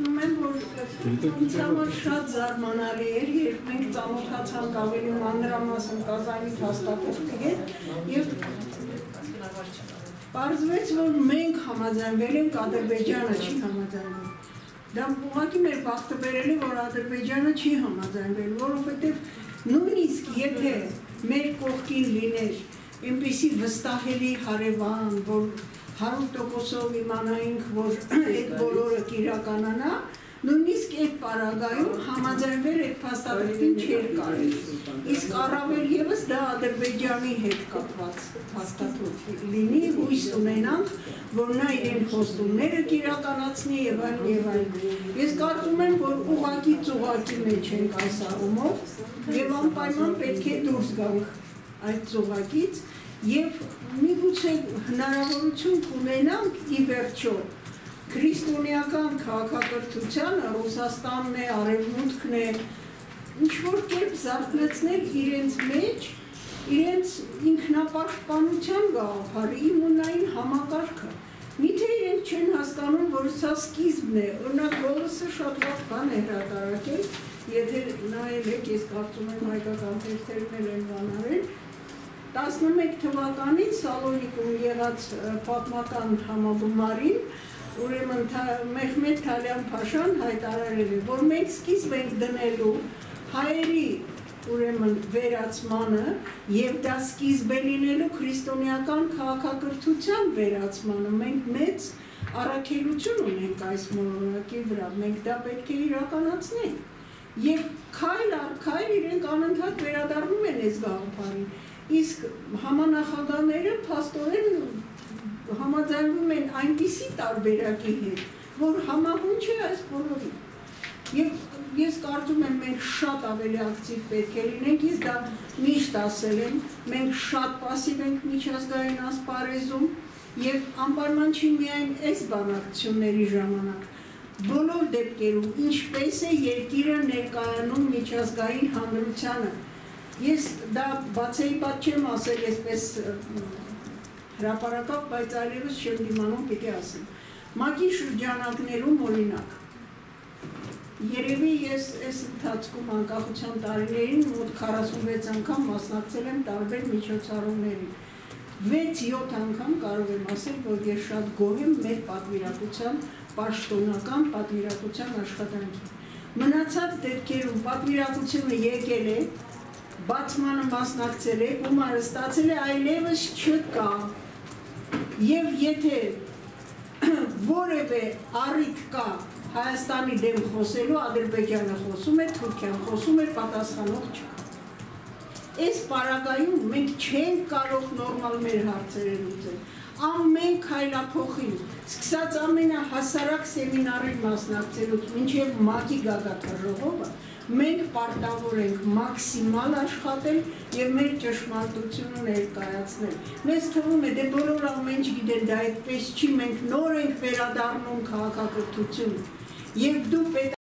Ում եմ, որ ինձ համար շատ զարմանալի էր, երբ մենք ծանոթացանք ավելի մանրամասն կազանի հաստատողի հետ եւ Պարզվեց, որ մենք համաձայնվել ենք, Ադրբեջանը չի համաձայնվել։ Դա ուղղակի մեր բախտը բերել է, որ Ադրբեջանը չի համաձայնվել, որովհետև նույնիսկ եթե մեր կողքին լիներ այնպիսի վստահելի հարևան, որ 100%-ով իմանայինք, որ այդ բոլորը կիրականանա, նույնիսկ այդ պարագայում համաձայնվել այդ փաստաթղթին չէր կարել։ Իսկ առավել եւս դա Ադրբեջանի հետ կապված փաստաթուղթ լինի, հույս ունենանք, որ նա իրեն խոստումները կիրականացնի եւ այլն եւ այլն։ Ես կարծում եմ, որ ուղակի ծուղակի մեջ ենք այս առումով եւ անպայման պետք է դուրս գանք այդ ծուղակից եւ միգուցե հնարավորություն կունենանք ի վերջո քրիստոնեական քաղաքակրթությանը Ռուսաստանն է, Արևմուտքն է, ինչ որ կերպ զարթնեցնել իրենց մեջ իրենց ինքնապաշտպանության գաղափարը, իմունային համակարգը։ Միթե իրենք չեն հասկանում, որ սա սկիզբն է։ Օրինակ Գոլոսը շատ լավ բան է հրատարակել, եթե նայել եք, ես կարծում եմ հայկական թերթերն են բանարել, 11 թվականից Սալոնիկում եղած պատմական համագումարին ուրեմն Մեհմեդ Թալյան Փաշան հայտարարել է, որ մենք սկիզբ ենք դնելու հայերի ուրեմն վերացմանը եւ դա սկիզբ է լինելու քրիստոնեական քաղաքակրթության վերացմանը։ Մենք մեծ առաքելություն ունենք այս մոլորակի վրա։ Մենք դա պետք է իրականացնենք։ Եվ քայլ առ քայլ իրենք անընդհատ վերադառնում են այս գաղափարին Իսկ համանախագահները փաստորեն համաձայնվում են այնպիսի տարբերակի հետ, որ համահունչ է այս բոլորին։ Եվ ես կարծում եմ մենք շատ ավելի ակտիվ պետք է լինենք, ես դա միշտ ասել եմ, մենք շատ пассив ենք միջազգային ասպարեզում եւ անպայման չի միայն այս բանակցությունների ժամանակ բոլոր դեպքերում ինչպես է երկիրը ներկայանում միջազգային հանրությանը ես դա բացեի բաց չեմ ասել այսպես հրապարակավ, բայց այլևս չեմ դիմանում պիտի ասեմ։ Մակի շրջանակներում օրինակ Երևի ես այս ընթացքում անկախության տարիներին մոտ 46 անգամ մասնակցել եմ տարբեր միջոցառումների։ 6-7 անգամ կարող եմ ասել, որ ես շատ գոհ եմ մեր պատվիրակության պաշտոնական պատվիրակության աշխատանքի։ Մնացած դեպքերում պատվիրակությունը եկել է, բացմանը մասնակցել է, գումարը ստացել է, այլևս չկա Եվ եթե որևէ առիթ կա Հայաստանի դեմ խոսելու, Ադրբեջանը խոսում է, Թուրքիան խոսում է, պատասխանող չկա։ Այս պարագայում մենք չենք կարող նորմալ մեր հարցերը լուծել։ Ամեն քայլափոխին, սկսած ամենահասարակ սեմինարին մասնակցելուց մինչև ՄԱԿ-ի գագաթաժողովը, մենք պարտավոր ենք մաքսիմալ աշխատել եւ մեր ճշմարտությունը ներկայացնել։ Մեզ թվում է դե բոլոր ամեն ինչ գիտեն, դա այդպես չի, մենք նոր ենք վերադառնում քաղաքակրթություն։ Եվ դու պետք